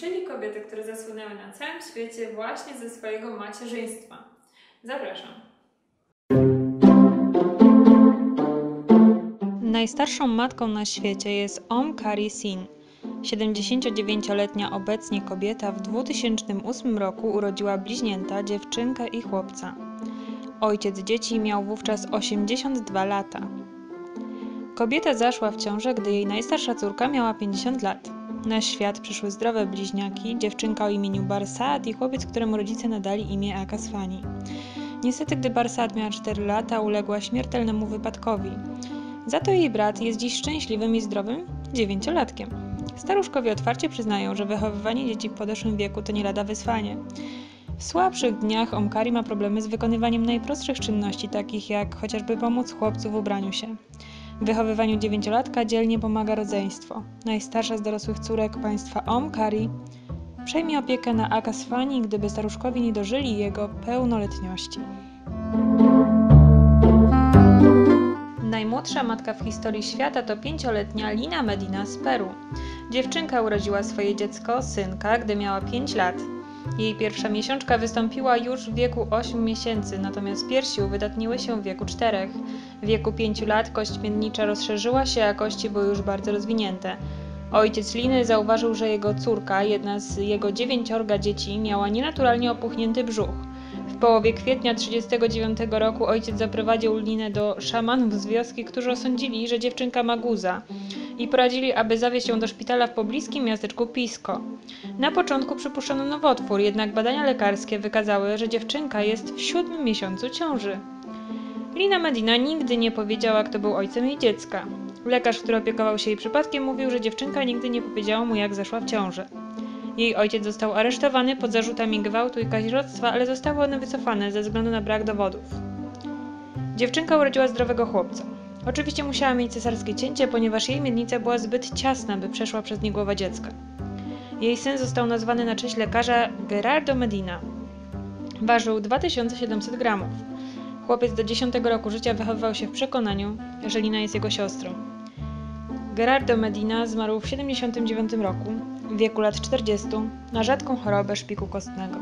czyli kobiety, które zasłynęły na całym świecie właśnie ze swojego macierzyństwa. Zapraszam. Najstarszą matką na świecie jest Om Kari Sin. 79-letnia obecnie kobieta w 2008 roku urodziła bliźnięta, dziewczynkę i chłopca. Ojciec dzieci miał wówczas 82 lata. Kobieta zaszła w ciążę, gdy jej najstarsza córka miała 50 lat. Na świat przyszły zdrowe bliźniaki, dziewczynka o imieniu Barsad i chłopiec, któremu rodzice nadali imię Akasfani. Niestety, gdy Barsad miała 4 lata, uległa śmiertelnemu wypadkowi. Za to jej brat jest dziś szczęśliwym i zdrowym dziewięciolatkiem. Staruszkowie otwarcie przyznają, że wychowywanie dzieci w podeszłym wieku to nie lada wyzwanie. W słabszych dniach Omkari ma problemy z wykonywaniem najprostszych czynności, takich jak chociażby pomóc chłopcu w ubraniu się. W wychowywaniu dziewięciolatka dzielnie pomaga rodzeństwo. Najstarsza z dorosłych córek państwa Omkari przejmie opiekę na Akasfani, gdyby staruszkowie nie dożyli jego pełnoletności. Najmłodsza matka w historii świata to pięcioletnia Lina Medina z Peru. Dziewczynka urodziła swoje dziecko, synka, gdy miała 5 lat. Jej pierwsza miesiączka wystąpiła już w wieku 8 miesięcy, natomiast piersi uwydatniły się w wieku 4. W wieku 5 lat kość miednicza rozszerzyła się, a kości były już bardzo rozwinięte. Ojciec Liny zauważył, że jego córka, jedna z jego dziewięciorga dzieci, miała nienaturalnie opuchnięty brzuch. W połowie kwietnia 1939 roku ojciec zaprowadził Linę do szamanów z wioski, którzy osądzili, że dziewczynka ma guza i poradzili, aby zawieźć ją do szpitala w pobliskim miasteczku Pisco. Na początku przypuszczono nowotwór, jednak badania lekarskie wykazały, że dziewczynka jest w siódmym miesiącu ciąży. Lina Medina nigdy nie powiedziała, kto był ojcem jej dziecka. Lekarz, który opiekował się jej przypadkiem, mówił, że dziewczynka nigdy nie powiedziała mu, jak zeszła w ciążę. Jej ojciec został aresztowany pod zarzutami gwałtu i kazirodztwa, ale zostały one wycofane ze względu na brak dowodów. Dziewczynka urodziła zdrowego chłopca. Oczywiście musiała mieć cesarskie cięcie, ponieważ jej miednica była zbyt ciasna, by przeszła przez nie głowa dziecka. Jej syn został nazwany na cześć lekarza Gerardo Medina. Ważył 2700 gramów. Chłopiec do 10 roku życia wychowywał się w przekonaniu, że Lina jest jego siostrą. Gerardo Medina zmarł w 79 roku, w wieku lat 40, na rzadką chorobę szpiku kostnego.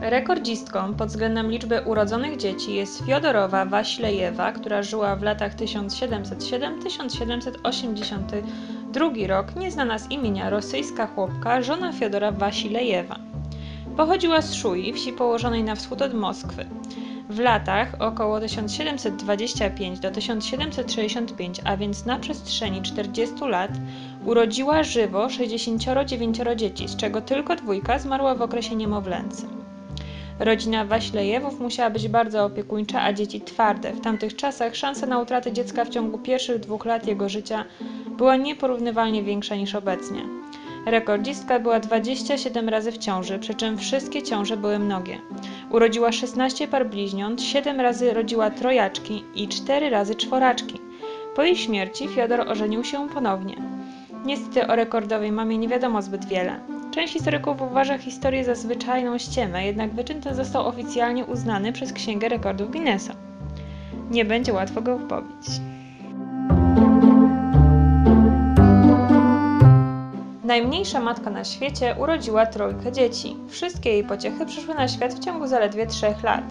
Rekordzistką pod względem liczby urodzonych dzieci jest Fiodorowa Waślejewa, która żyła w latach 1707-1782 rok, nieznana z imienia rosyjska chłopka, żona Fiodora Wasilejewa. Pochodziła z Szui, wsi położonej na wschód od Moskwy. W latach około 1725 do 1765, a więc na przestrzeni 40 lat, urodziła żywo 69 dzieci, z czego tylko dwójka zmarła w okresie niemowlęcym. Rodzina Waślejewów musiała być bardzo opiekuńcza, a dzieci twarde. W tamtych czasach szansa na utratę dziecka w ciągu pierwszych dwóch lat jego życia była nieporównywalnie większa niż obecnie. Rekordzistka była 27 razy w ciąży, przy czym wszystkie ciąże były mnogie. Urodziła 16 par bliźniąt, 7 razy rodziła trojaczki i 4 razy czworaczki. Po jej śmierci Fiodor ożenił się ponownie. Niestety o rekordowej mamie nie wiadomo zbyt wiele. Część historyków uważa historię za zwyczajną ściemę, jednak wyczyn ten został oficjalnie uznany przez Księgę Rekordów Guinnessa. Nie będzie łatwo go pobić. Najmniejsza matka na świecie urodziła trójkę dzieci. Wszystkie jej pociechy przyszły na świat w ciągu zaledwie trzech lat.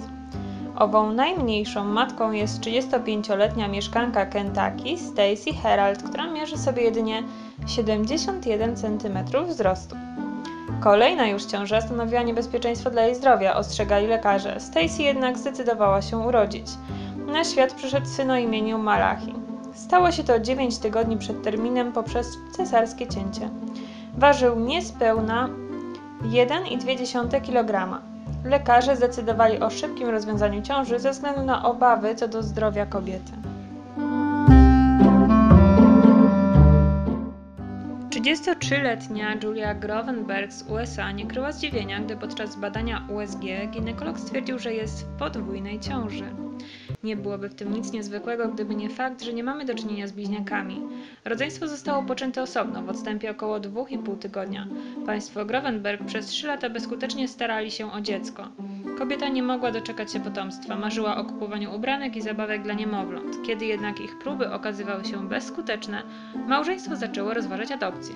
Ową najmniejszą matką jest 35-letnia mieszkanka Kentucky Stacy Herald, która mierzy sobie jedynie 71 cm wzrostu. Kolejna już ciąża stanowiła niebezpieczeństwo dla jej zdrowia, ostrzegali lekarze. Stacy jednak zdecydowała się urodzić. Na świat przyszedł syn o imieniu Malachi. Stało się to 9 tygodni przed terminem poprzez cesarskie cięcie. Ważył niespełna 1,2 kg. Lekarze zdecydowali o szybkim rozwiązaniu ciąży ze względu na obawy co do zdrowia kobiety. 33-letnia Julia Grovenberg z USA nie kryła zdziwienia, gdy podczas badania USG ginekolog stwierdził, że jest w podwójnej ciąży. Nie byłoby w tym nic niezwykłego, gdyby nie fakt, że nie mamy do czynienia z bliźniakami. Rodzeństwo zostało poczęte osobno, w odstępie około 2,5 tygodnia. Państwo Grovenberg przez 3 lata bezskutecznie starali się o dziecko. Kobieta nie mogła doczekać się potomstwa, marzyła o kupowaniu ubranek i zabawek dla niemowląt. Kiedy jednak ich próby okazywały się bezskuteczne, małżeństwo zaczęło rozważać adopcję.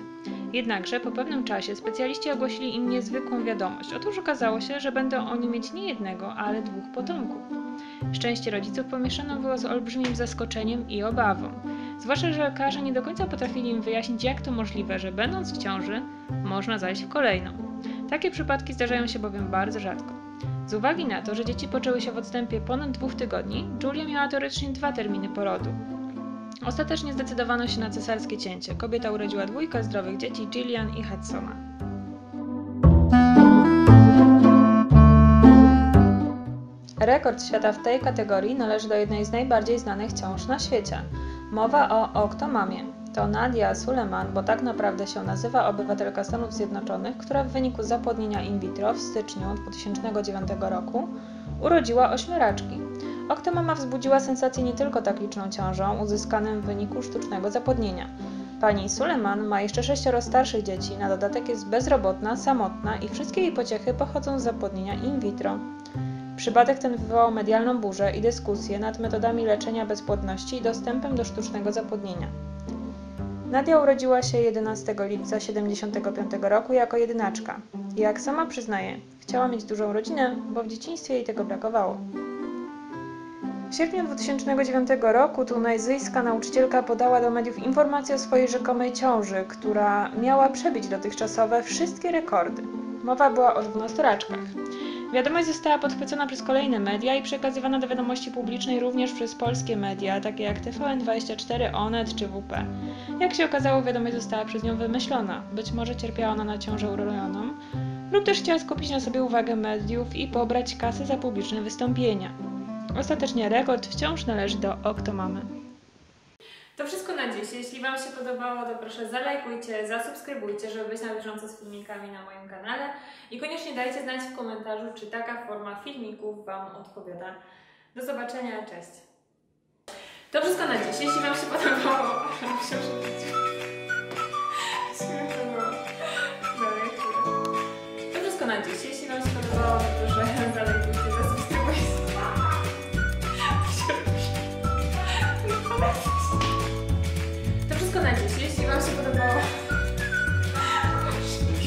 Jednakże po pewnym czasie specjaliści ogłosili im niezwykłą wiadomość. Otóż okazało się, że będą oni mieć nie jednego, ale dwóch potomków. Szczęście rodziców pomieszane było z olbrzymim zaskoczeniem i obawą. Zwłaszcza, że lekarze nie do końca potrafili im wyjaśnić, jak to możliwe, że będąc w ciąży, można zajść w kolejną. Takie przypadki zdarzają się bowiem bardzo rzadko. Z uwagi na to, że dzieci poczęły się w odstępie ponad dwóch tygodni, Julia miała teoretycznie dwa terminy porodu. Ostatecznie zdecydowano się na cesarskie cięcie. Kobieta urodziła dwójkę zdrowych dzieci, Gillian i Hudsona. Rekord świata w tej kategorii należy do jednej z najbardziej znanych ciąż na świecie. Mowa o Oktomamie. To Nadia Suleman, bo tak naprawdę się nazywa obywatelka Stanów Zjednoczonych, która w wyniku zapłodnienia in vitro w styczniu 2009 roku urodziła ośmieraczki. Oktomama wzbudziła sensację nie tylko tak liczną ciążą uzyskanym w wyniku sztucznego zapłodnienia. Pani Suleman ma jeszcze sześcioro starszych dzieci, na dodatek jest bezrobotna, samotna i wszystkie jej pociechy pochodzą z zapłodnienia in vitro. Przypadek ten wywołał medialną burzę i dyskusję nad metodami leczenia bezpłodności i dostępem do sztucznego zapłodnienia. Nadia urodziła się 11 lipca 1975 roku jako jedynaczka. Jak sama przyznaje, chciała mieć dużą rodzinę, bo w dzieciństwie jej tego brakowało. W sierpniu 2009 roku tunezjska nauczycielka podała do mediów informację o swojej rzekomej ciąży, która miała przebić dotychczasowe wszystkie rekordy. Mowa była o dwunastoraczkach. Wiadomość została podchwycona przez kolejne media i przekazywana do wiadomości publicznej również przez polskie media, takie jak TVN24, Onet czy WP. Jak się okazało, wiadomość została przez nią wymyślona. Być może cierpiała ona na ciążę urojoną, lub też chciała skupić na sobie uwagę mediów i pobrać kasy za publiczne wystąpienia. Ostatecznie rekord wciąż należy do Oktomamy. To wszystko na dziś. Jeśli Wam się podobało, to proszę zalajkujcie, zasubskrybujcie, żeby być na bieżąco z filmikami na moim kanale. I koniecznie dajcie znać w komentarzu, czy taka forma filmików Wam odpowiada. Do zobaczenia, cześć. To wszystko na dziś. Jeśli Wam się podobało, muszę To wszystko na dziś. Jeśli Wam się podobało, to proszę zalajkujcie,